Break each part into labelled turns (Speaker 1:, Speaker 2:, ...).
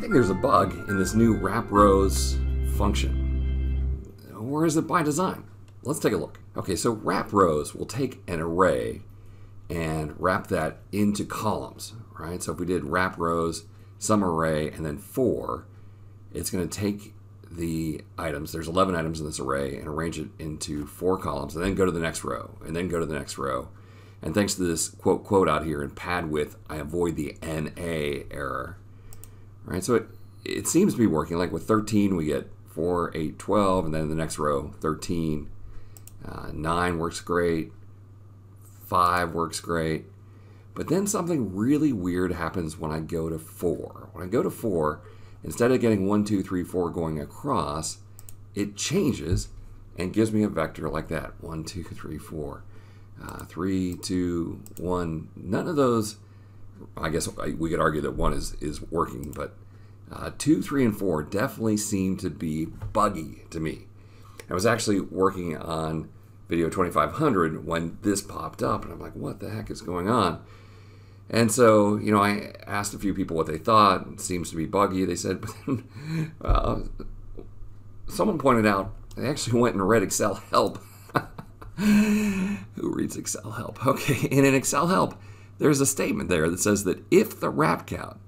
Speaker 1: I think there's a bug in this new wrap rows function. Or is it by design? Let's take a look. Okay, so wrap rows will take an array and wrap that into columns, right? So if we did wrap rows, some array, and then four, it's going to take the items, there's 11 items in this array, and arrange it into four columns, and then go to the next row, and then go to the next row. And thanks to this quote quote out here in pad with, I avoid the NA error. Right, so it, it seems to be working. Like with 13, we get 4, 8, 12, and then the next row, 13. Uh, 9 works great. 5 works great. But then something really weird happens when I go to 4. When I go to 4, instead of getting 1, 2, 3, 4 going across, it changes and gives me a vector like that 1, 2, 3, 4. Uh, 3, 2, 1. None of those, I guess we could argue that 1 is, is working, but uh, 2, 3, and 4 definitely seem to be buggy to me. I was actually working on video 2500 when this popped up, and I'm like, what the heck is going on? And so, you know, I asked a few people what they thought. It seems to be buggy. They said, but then, uh, someone pointed out they actually went and read Excel help. Who reads Excel help? Okay, in an Excel help, there's a statement there that says that if the wrap count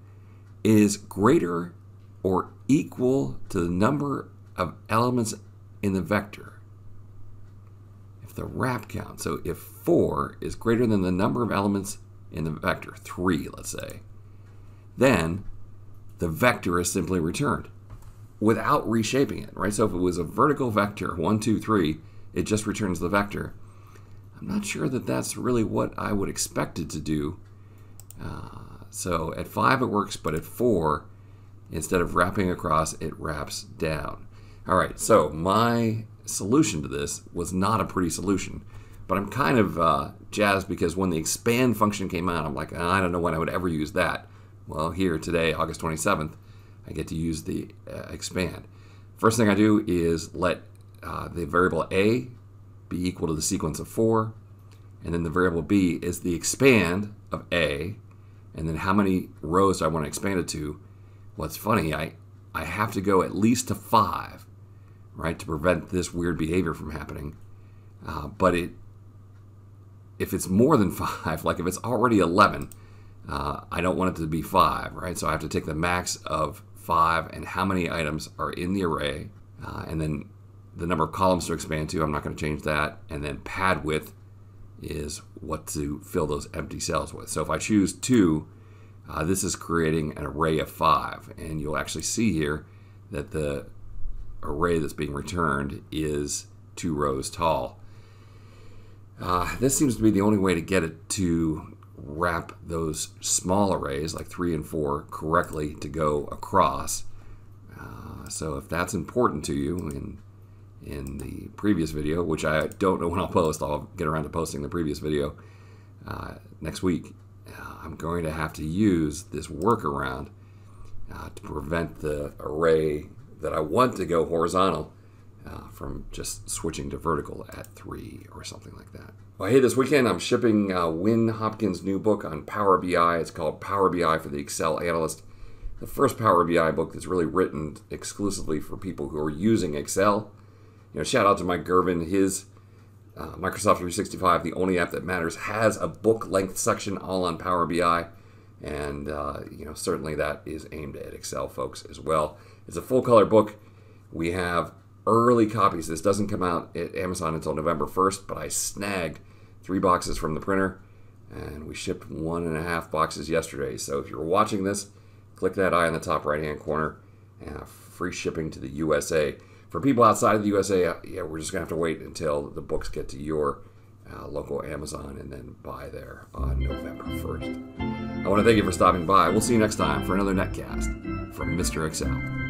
Speaker 1: is greater or equal to the number of elements in the vector, if the wrap count, so if 4 is greater than the number of elements in the vector, 3 let's say, then the vector is simply returned without reshaping it, right? So if it was a vertical vector, 1, 2, 3, it just returns the vector. I'm not sure that that's really what I would expect it to do. Uh, so at 5 it works, but at 4, instead of wrapping across, it wraps down. All right, so my solution to this was not a pretty solution, but I'm kind of uh, jazzed because when the expand function came out, I'm like, I don't know when I would ever use that. Well, here today, August 27th, I get to use the uh, expand. First thing I do is let uh, the variable a be equal to the sequence of 4, and then the variable b is the expand of a, and then how many rows do I want to expand it to. What's funny, I, I have to go at least to 5, right, to prevent this weird behavior from happening. Uh, but it, if it's more than 5, like if it's already 11, uh, I don't want it to be 5, right? So I have to take the max of 5 and how many items are in the array, uh, and then the number of columns to expand to. I'm not going to change that. And then pad with is what to fill those empty cells with. So if I choose 2, uh, this is creating an array of 5. And you'll actually see here that the array that's being returned is two rows tall. Uh, this seems to be the only way to get it to wrap those small arrays like 3 and 4 correctly to go across. Uh, so if that's important to you in in the previous video, which I don't know when I'll post. I'll get around to posting the previous video uh, next week. Uh, I'm going to have to use this workaround uh, to prevent the array that I want to go horizontal uh, from just switching to vertical at 3 or something like that. Well, hey, this weekend I'm shipping uh, Wyn Hopkins' new book on Power BI. It's called Power BI for the Excel Analyst. The first Power BI book that's really written exclusively for people who are using Excel you know, shout out to Mike Girvin. His uh, Microsoft 365, the only app that matters, has a book length section all on Power BI. And, uh, you know, certainly that is aimed at Excel folks as well. It's a full color book. We have early copies. This doesn't come out at Amazon until November 1st, but I snagged three boxes from the printer and we shipped one and a half boxes yesterday. So if you're watching this, click that eye in the top right hand corner and free shipping to the USA for people outside of the USA, uh, yeah, we're just gonna have to wait until the books get to your uh, local Amazon and then buy there on November 1st. I want to thank you for stopping by. We'll see you next time for another netcast from Mr. Excel.